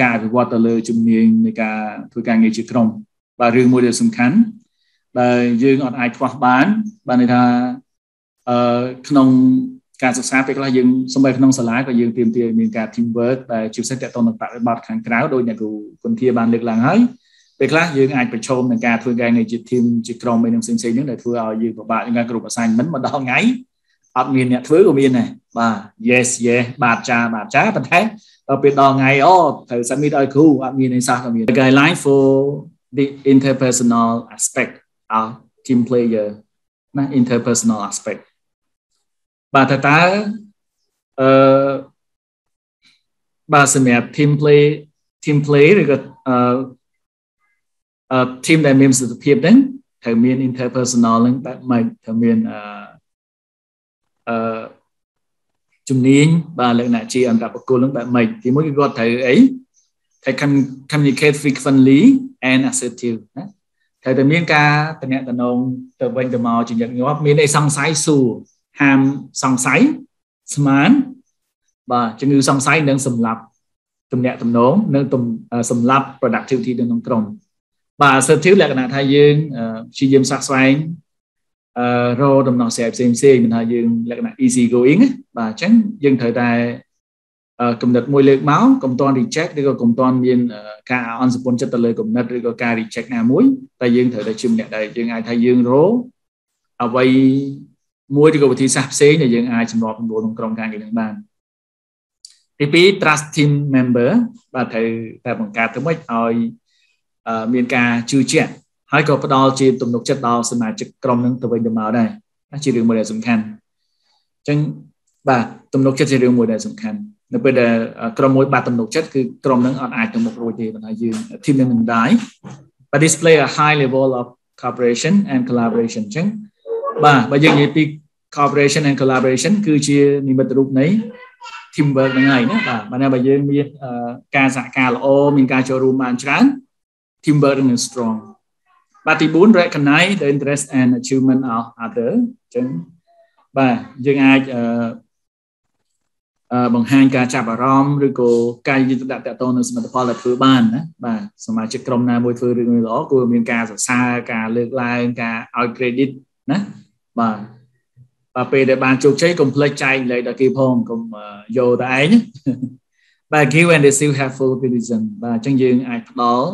ការអភិវឌ្ឍទៅលើជំនាញនៃការធ្វើការងារជាក្រុមបាទរឿងមួយដែលសំខាន់ដែលយើងអត់អាចខ្វះបានបានន័យថាអឺក្នុងការសិក្សាពេលខ្លះយើងសម្បីក្នុងសាលាក៏យើងទាមទារមានការ team work ដែលជាពិសេសតទៅនឹងបរិបទខាងក្រៅដោយអ្នកគ្រូគុណធាបានលើកឡើងហើយពេលខ្លះយើងអាចប្រឈមនឹងការធ្វើការងារជា team ជាក្រុមឯនឹងផ្សេងផ្សេងហ្នឹងដែលធ្វើឲ្យយើងពិបាកនឹងគ្រប់ assignment មកដល់ថ្ងៃអត់មានអ្នកធ្វើក៏មានដែរបាទ yes yes បាទចាបាទចាប៉ុន្តែ ដល់ពេលដល់ថ្ងៃអូត្រូវ submit ឲ្យគ្រូអត់មានអីសោះក៏មាន guideline for the interpersonal aspect of team player ណា interpersonal aspect បាទតើតើអឺបាទសម្រាប់ team play team play ឬក៏អឺអឺ team ដែលមានសិទ្ធិភាពហ្នឹងត្រូវមាន interpersonal ហ្នឹងបែបម៉េចត្រូវមានអឺអឺ ជំនាញបាទលក្ខណៈជាអន្តរបុគ្គលហ្នឹងបែបម៉េចទីមួយគឺគាត់ត្រូវអីត្រូវ communicate frequently and assertive ណាត្រូវតែមានការតំណតំណងទៅវិញទៅមកជាញឹកញាប់មានអីសង្ស័យសួរហាមសង្ស័យស្មានបាទជំងឺសង្ស័យនឹងសម្លាប់ទំនាក់ទំនងនិងសម្លាប់ productivity នៅក្នុងក្រុមបាទ assertive លក្ខណៈថាយើងព្យាយាមសាកស្វែងអឺ រកដំណោះស្រាយផ្សេងផ្សេងមិនថាយើងលក្ខណៈ easy going បាទអញ្ចឹងយើងត្រូវតែកំណត់មួយលើកមកកុំតន់ reject ឬក៏កុំតន់មានការអន់សពុនចិត្តទៅលើកំណត់ឬក៏ការ reject ណាមួយតែយើងត្រូវតែជាម្នាក់ដែលយើងអាចថាយើងរកអ្វីមួយឬក៏វិធីសាស្ត្រផ្សេងដែលយើងអាចសម្របសម្រួលក្នុងក្រុមការងារនឹងបានទី2 trust team member បាទត្រូវតែបង្កើតទៅម៉េចឲ្យមានការជឿជាក់ ហើយក៏ផ្ដល់ជាទំនុកចិត្តដល់សមាជិកក្រុមនឹងទៅវិញទៅមកដែរជារឿងមួយដែលសំខាន់អញ្ចឹងបាទទំនុកចិត្តជារឿងមួយដែលសំខាន់នៅពេលដែលក្រុមមួយបាត់ទំនុកចិត្តគឺក្រុមនឹងអត់អាចទៅមុខរួចទេប៉ុន្តែយើង team នឹងមិនដែរ but display a high level of cooperation and collaboration អញ្ចឹងបាទបើយើងនិយាយពី cooperation and collaboration គឺជានិមិត្តរូបនៃ teamwork ហ្នឹងហើយណាបាទបើបើយើងមានការសហការល្អមានការចូលរួមបានច្រើន teamwork នឹង strong បាទទី4 recognize the interest and achievement of other អញ្ចឹងបាទយើងអាចអឺបង្ហាញការចាប់អារម្មណ៍ឬក៏ការយល់ដាក់តទៅនឹងសមិទ្ធផលដែលធ្វើបានណាបាទសមាជិកក្រុមណាមួយធ្វើរឿងល្អគួរមានការសរសើរការលើកឡើងការឲ្យ credit ណាបាទបាទពេលដែលបានជោគជ័យកុំភ្លេចចែកលេខដល់គេផងកុំយកតែឯងបាទ give and receive helpful criticism បាទអញ្ចឹងយើងអាចផ្ដល់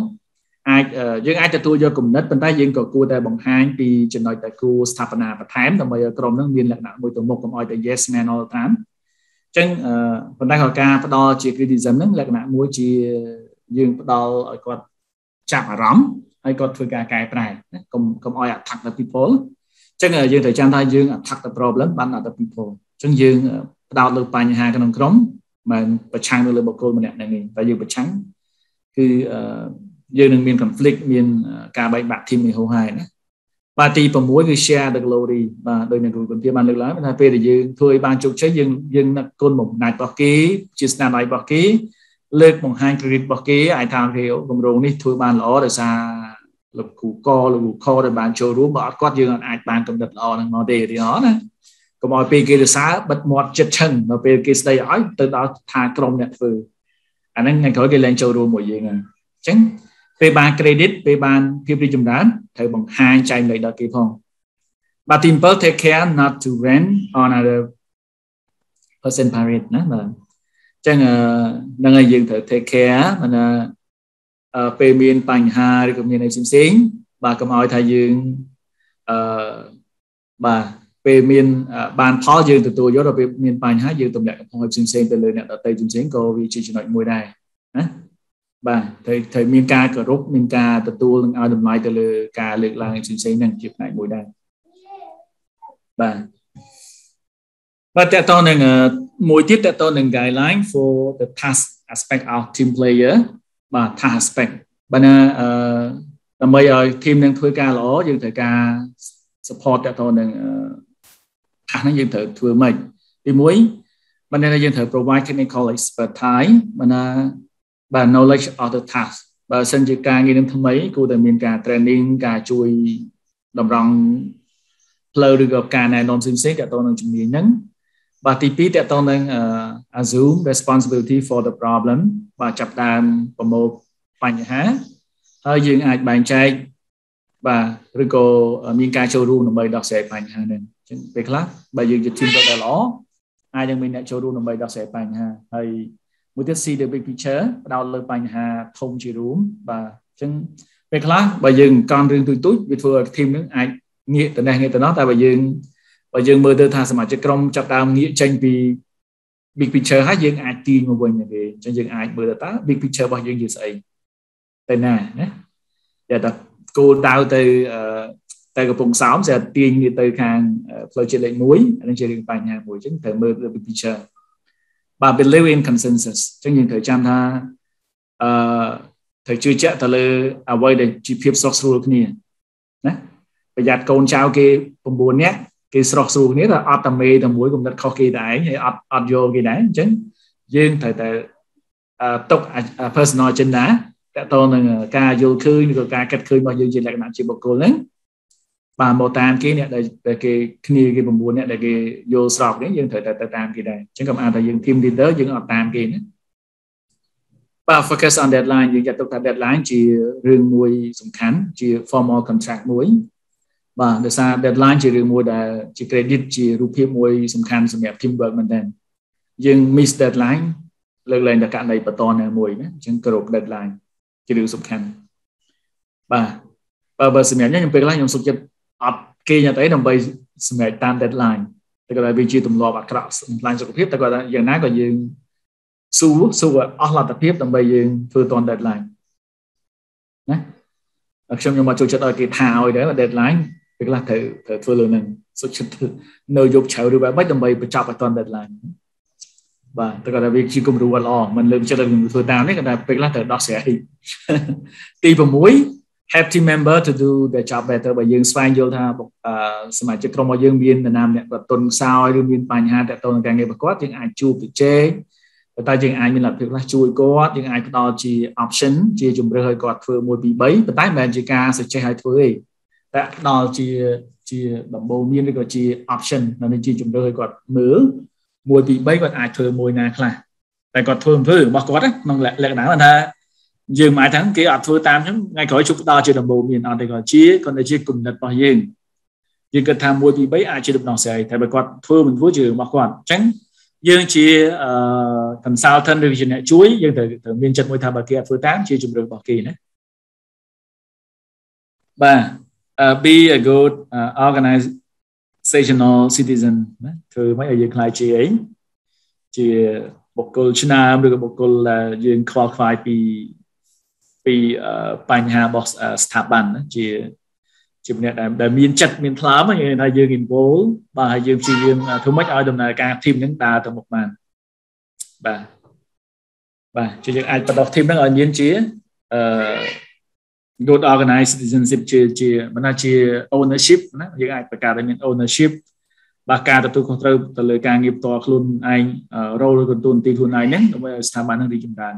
អាចយើងអាចទទួលយកគំនិតប៉ុន្តែយើងក៏គួរតែបង្ហាញពីចំណុចដែលគួរស្ថាបនាបន្ថែមដើម្បីឲ្យក្រុមនឹងមានលក្ខណៈមួយទៅមុខកុំឲ្យតែ yes man all the time អញ្ចឹងប៉ុន្តែក៏ការផ្ដល់ជា criticism ហ្នឹងលក្ខណៈមួយជាយើងផ្ដល់ឲ្យគាត់ចាប់អារម្មណ៍ហើយគាត់ធ្វើការកែប្រែកុំកុំឲ្យ attack the people អញ្ចឹងយើងត្រូវចាំថាយើង attack the problem បាន other people អញ្ចឹងយើងផ្ដោតលើបញ្ហាក្នុងក្រុមមិនប្រឆាំងទៅលើបុគ្គលម្នាក់ហ្នឹងទេតែយើងប្រឆាំងគឺ យើងនឹងមាន conflict មានការបែកបាក់ team នេះហូរហើយណាបាទទី6គឺ share the glory បាទដោយអ្នកគ្រូគុណធាបានលើកឡើងថាពេលដែលយើងធ្វើឲ្យបានជោគជ័យយើងយើងនឹកគុណបំណាច់របស់គេជាស្នាដៃរបស់គេលើកបង្ហាញ credit របស់គេអាចថាគេគម្រោងនេះធ្វើបានល្អដោយសារលោកគ្រូកលោកគ្រូខដែលបានចូលរួមបើអត់គាត់យើងអាចបានកំណត់ល្អនឹងមកទេទីហោណាកុំឲ្យពេលគេរសើរបិទមាត់ចិត្តឈឹងដល់ពេលគេស្ដីឲ្យទៅដល់ថាក្រុមអ្នកធ្វើអាហ្នឹងថ្ងៃក្រោយគេលែងចូលរួមមួយយើងហ្នឹងអញ្ចឹង ពេលបាន credit ពេលបានភាពរីចម្រើនត្រូវបង្ហាញចែកលេខដល់គេផងបាទទី7 take care not to rent on other person parent ណាបាទអញ្ចឹងហ្នឹងហើយយើងត្រូវ take care មិនថាពេលមានបញ្ហាឬក៏មានអីផ្សេងៗបាទកុំឲ្យថាយើងអឺបាទពេលមានបានផលយើងទទួលយកដល់ពេលមានបញ្ហាយើងទម្លាក់កំហុសផ្សេងៗទៅលើអ្នកដទៃផ្សេងៗក៏វាជាចំណុចមួយដែរណា បាទត្រូវត្រូវមានការគោរពមានការទទួលនិងឲ្យតម្លៃទៅលើការលើកឡើងផ្សេងៗហ្នឹងជាផ្នែកមួយដែរបាទបាទតើតើនឹងមួយទៀតតើតើនឹង guideline for the task aspect of team player បាទ task aspect បើណាអឺដើម្បីឲ្យ team នឹងធ្វើការល្អយើងត្រូវការ support តើតើនឹង task ហ្នឹងយើងត្រូវធ្វើម៉េចទី1បើណាយើងត្រូវ provide technical expertise បើណា បាទ knowledge of the task បើសិនជាការងារនឹងថ្មីគួរតែមានការ training ការជួយតម្រង់ផ្លូវឬក៏ការណែនាំផ្សេងៗទាក់ទងនឹងជំនាញហ្នឹងបាទទី2តកតងនឹង assume responsibility for the problem បាទចាប់ដើមប្រមូលបញ្ហាហើយយើងអាចបែងចែកបាទឬក៏មានការចូលរួមដើម្បីដោះស្រាយបញ្ហានេះអញ្ចឹងពេលខ្លះបើយើងជា team ដែលល្អអាចនឹងមានអ្នកចូលរួមដើម្បីដោះស្រាយបញ្ហាហើយ មួយទៀត see the big picture ផ្ដោតលើបញ្ហាធំជារួមបាទអញ្ចឹងពេលខ្លះបើយើងកន់រឿងទូចទូចវាធ្វើឲ្យ team នឹងអាចងាកទៅនេះងាកទៅនោះតែបើយើងបើយើងមើលទៅថាសមាជិកក្រុមចាប់ដើមងាកចេញពី big picture ហើយយើងអាចទាញមកវិញទេអញ្ចឹងយើងអាចមើលទៅតើ big picture របស់យើងជាស្អីទៅណាណាតែតែគោលដៅទៅទៅកំពង់សោមស្រាប់ទាញទៅខាងផ្លូវជាតិលេខ1អានឹងជារឿងបញ្ហាមួយអញ្ចឹងត្រូវមើលទៅ big picture បាទ believe in consensus អញ្ចឹងយើងត្រូវចាំថាអឺត្រូវជឿជាក់ទៅលើអ្វីដែលជាភាពស្រស់ស្រួលគ្នាណាប្រយ័ត្នកូនចៅគេ9នាក់គេស្រស់ស្រួលគ្នាតែអត់តែមេតែមួយគំនិតខុសគេតែឯងហើយអត់អត់យល់គេដែរអញ្ចឹងយើងត្រូវតែទុក personal agenda តទៅនឹងការយល់ឃើញឬក៏ការកាត់ឃើញរបស់យើងជាលក្ខណៈជាបុគ្គលហ្នឹង បាទមកតាមគេអ្នកដែលគេគ្នាគេ9អ្នកដែលគេយល់ស្របនេះយើងត្រូវតែទៅតាមគេដែរអញ្ចឹងកុំអានថាយើង team leader យើងអត់តាមគេណាបាទ focus on deadline យើងចាត់ទុកថា deadline ជារឿងមួយសំខាន់ជា formal contract មួយបាទដោយសារ deadline ជារឿងមួយដែលជា credit ជារូបភាពមួយសំខាន់សម្រាប់ team work មែនទែនយើង miss deadline លើកលែងតែករណីបន្តនៅមួយណាអញ្ចឹងគ្រប់ deadline ជារឿងសំខាន់បាទបើបើសម្រាប់ខ្ញុំពេលខ្លះខ្ញុំសុខចិត្ត អត់គេញ៉ាំអីដើម្បីសម្រាប់តាម deadline តែគាត់ថាវាជាទម្លាប់អាក្រក់សម្លាញ់សុខភាពតែគាត់ថាយ៉ាងណាក៏យើងស៊ូស៊ូអស់លទ្ធភាពដើម្បីយើងធ្វើតាន់ deadline ណាខ្ញុំខ្ញុំមកចូលចិត្តឲ្យគេថាឲ្យដែរ deadline ពេលខ្លះត្រូវត្រូវធ្វើលើនឹងសុខចិត្តនៅយកជ្រៅឬបែបម៉េចដើម្បីបញ្ចប់ឲ្យតាន់ deadline បាទតែគាត់ថាវាជាគំរូអត់ល្អមិនលើកចិត្តឲ្យធ្វើតាមនេះគាត់ថាពេលខ្លះត្រូវដោះស្រាយទី6 help team member to do the job better បើយើងស្វែងយល់ថាសមាជិកក្រុមរបស់យើងមានដំណាំអ្នកប្រទុនខ្សោយឬមានបញ្ហាទាក់ទងនឹងការងារប្រកបយើងអាចជួបជជែកតែយើងអាចមានលទ្ធភាពខ្លះជួយគាត់យើងអាចផ្ដល់ជា option ជាជំរឿសឲ្យគាត់ធ្វើ1 2 3ប៉ុន្តែមិនមែនជាការ suggest ឲ្យធ្វើទេតែផ្ដល់ជាជាដំបូងមានឬក៏ជា option នៅជាជំរឿសឲ្យគាត់មើល1 2 3គាត់អាចធ្វើមួយណាខ្លះតែគាត់ធ្វើអំពើរបស់គាត់ក្នុងលក្ខណៈថា យើងមិនអាចថាគេអត់ធ្វើតាមខ្ញុំថ្ងៃក្រោយជួបផ្ដល់ជាដំបូងមានអត់ទេគាត់ជាគាត់ទៅជាគំនិតរបស់យើងយើងគិតថា1 2 3អាចជាដំណោះស្រាយតែបើគាត់ធ្វើមិនធ្វើជារបស់គាត់អញ្ចឹងយើងជា consultant ឬជាអ្នកជួយយើងត្រូវត្រូវមានចិត្តមួយថាបើគេអត់ធ្វើតាមជាជំរឿនរបស់គេណាបាទ be a good uh, organizational citizen ណាធ្វើមិនឲ្យយើងខ្លាចជាអីជាបុគ្គលឆ្នើមឬក៏បុគ្គលដែលយើងខ្វល់ខ្វាយពី ពីបញ្ហារបស់ស្ថាប័នជាជាម្នាក់ដែលមានចិត្តមានថ្លើមយើងថាយើង involve បាទហើយយើងព្យាយាមធ្វើម៉េចឲ្យដំណើរការ team ហ្នឹងដើរទៅមុខបានបាទបាទជាយើងអាចបដោះ team ហ្នឹងឲ្យមានជាអឺ good organized citizenship ជាជាមិនថាជា ownership ណាយើងអាចបង្កើតឲ្យមាន ownership បាទការទទួលខុសត្រូវទៅលើការងារផ្ទាល់ខ្លួនឯង role ឬកន្ទួនទីខ្លួនឯងហ្នឹងដើម្បីឲ្យស្ថាប័នហ្នឹងរីកចម្រើន